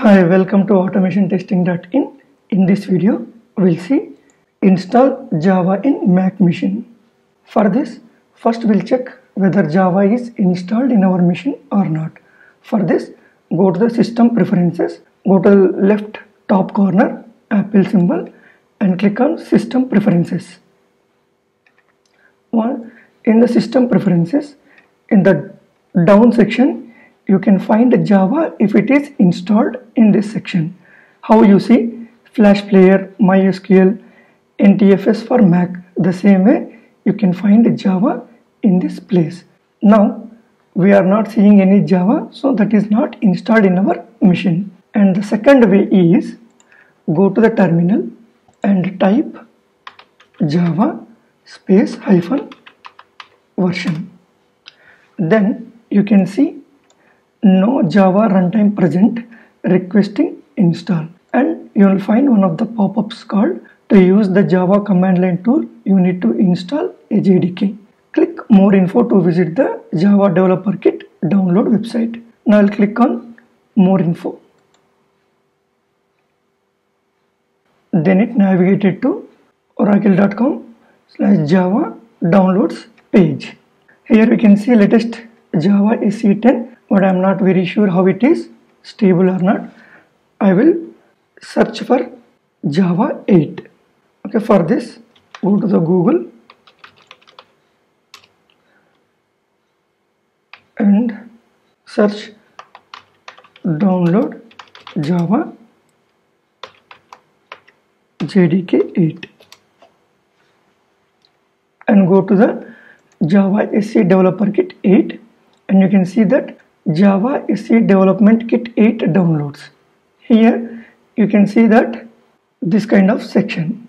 Hi, welcome to automationtesting.in. In this video, we'll see install Java in Mac machine. For this, first we'll check whether Java is installed in our machine or not. For this, go to the system preferences, go to the left top corner, Apple symbol and click on system preferences. One, in the system preferences, in the down section, you can find Java if it is installed in this section. How you see Flash Player, MySQL, NTFS for Mac. The same way you can find Java in this place. Now we are not seeing any Java so that is not installed in our machine. And the second way is go to the terminal and type Java space hyphen version. Then you can see no Java runtime present requesting install and you will find one of the pop-ups called to use the Java command line tool you need to install a JDK. Click more info to visit the Java developer kit download website. Now I'll click on more info. Then it navigated to oracle.com slash java downloads page. Here we can see latest Java SE10 but I am not very sure how it is stable or not. I will search for Java 8. Okay, for this go to the Google and search download Java JDK 8 and go to the Java SE Developer Kit 8 and you can see that Java SE Development Kit 8 downloads. Here you can see that this kind of section.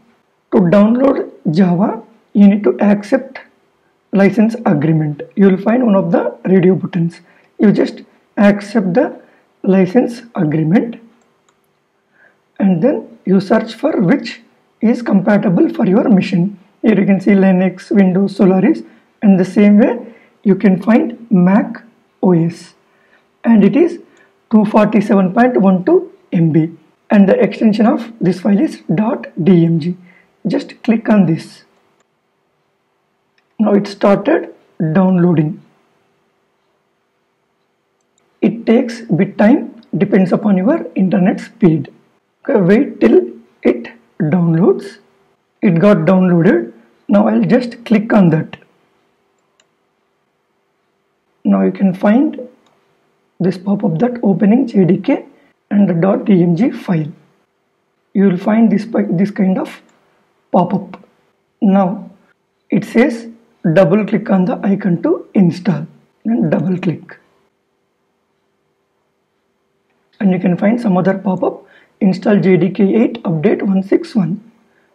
To download Java you need to accept license agreement. You will find one of the radio buttons. You just accept the license agreement and then you search for which is compatible for your machine. Here you can see Linux, Windows, Solaris and the same way you can find Mac OS and it is 247.12 MB and the extension of this file is .dmg. Just click on this. Now it started downloading. It takes bit time depends upon your internet speed. Okay, wait till it downloads. It got downloaded. Now I'll just click on that. Now you can find this pop-up that opening JDK and .dmg file. You will find this, this kind of pop-up. Now it says double click on the icon to install and double click. And you can find some other pop-up install JDK 8 update 161.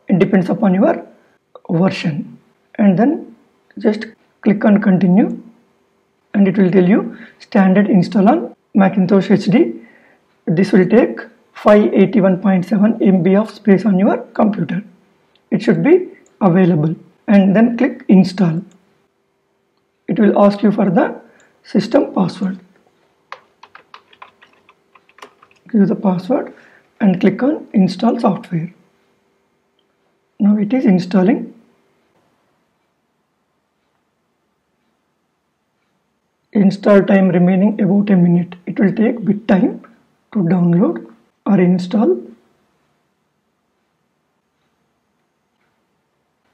It depends upon your version. And then just click on continue and it will tell you standard install on Macintosh HD. This will take 581.7 MB of space on your computer. It should be available and then click install. It will ask you for the system password. Give the password and click on install software. Now it is installing install time remaining about a minute. It will take bit time to download or install.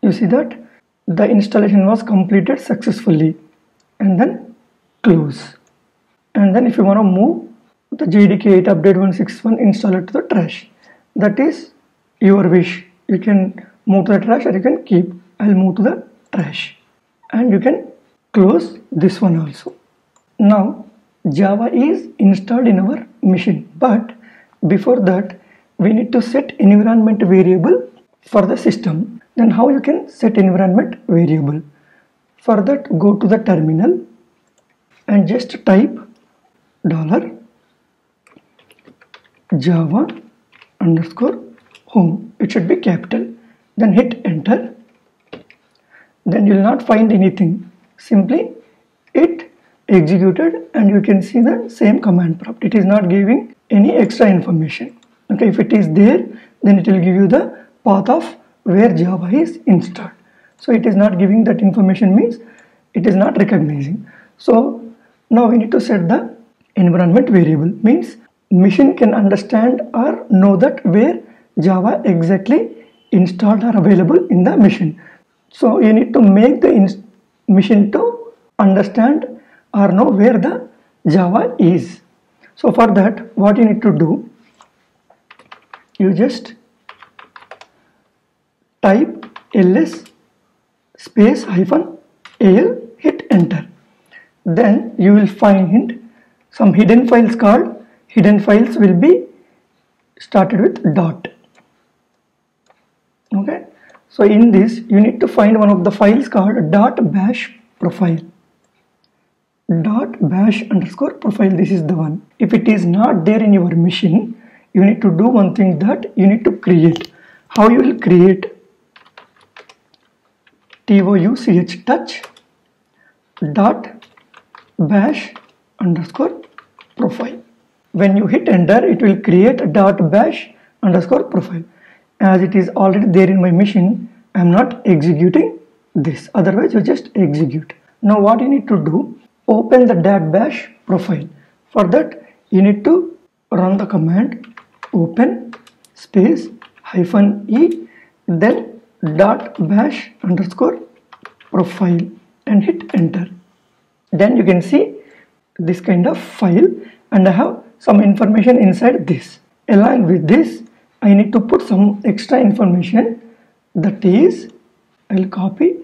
You see that? The installation was completed successfully and then close. And then if you want to move the JDK 8 update 161 install it to the trash. That is your wish. You can move to the trash or you can keep. I'll move to the trash. And you can close this one also now Java is installed in our machine but before that we need to set environment variable for the system. Then how you can set environment variable? For that go to the terminal and just type dollar java underscore home. It should be capital. Then hit enter. Then you will not find anything. Simply it executed and you can see the same command prompt. It is not giving any extra information. Okay if it is there then it will give you the path of where java is installed. So it is not giving that information means it is not recognizing. So now we need to set the environment variable means machine can understand or know that where java exactly installed or available in the machine. So you need to make the machine to understand or know where the java is. So for that what you need to do you just type ls space hyphen al hit enter. Then you will find some hidden files called hidden files will be started with dot. Okay? So in this you need to find one of the files called dot bash profile dot bash underscore profile this is the one. If it is not there in your machine you need to do one thing that you need to create. How you will create? Touch touch dot bash underscore profile. When you hit enter it will create dot bash underscore profile. As it is already there in my machine I am not executing this. Otherwise you just execute. Now what you need to do open the dot bash profile. For that you need to run the command open space hyphen e then dot bash underscore profile and hit enter. Then you can see this kind of file and I have some information inside this. Along with this I need to put some extra information. That is I'll copy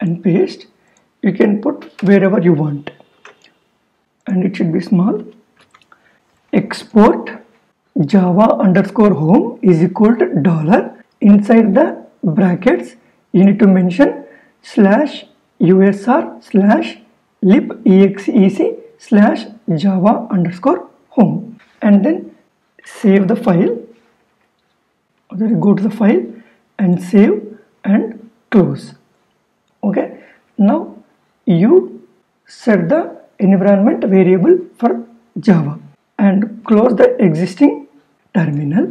and paste. You can put wherever you want and it should be small. Export java underscore home is equal to dollar inside the brackets. You need to mention slash usr slash libexec slash java underscore home. And then save the file. Go to the file and save and close. Okay now you set the environment variable for java and close the existing terminal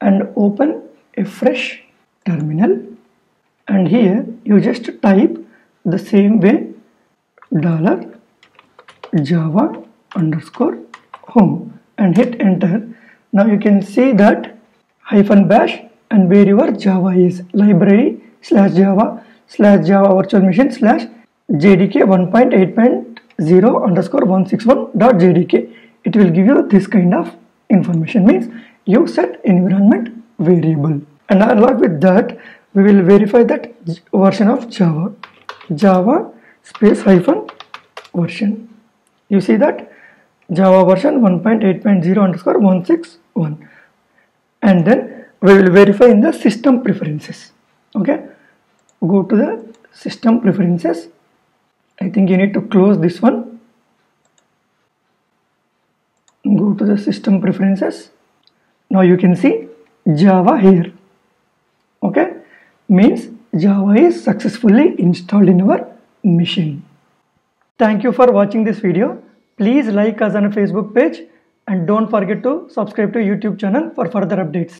and open a fresh terminal. And here you just type the same way dollar java underscore home and hit enter. Now you can see that hyphen bash and wherever java is library slash java slash java virtual machine slash jdk 1.8.0 underscore 161 dot jdk it will give you this kind of information. Means you set environment variable. And along with that we will verify that version of java java space hyphen version. You see that? Java version 1.8.0 underscore 161 and then we will verify in the system preferences. Okay? Go to the system preferences i think you need to close this one. Go to the system preferences. Now you can see java here. Okay? Means java is successfully installed in our machine. Thank you for watching this video. Please like us on a facebook page and don't forget to subscribe to youtube channel for further updates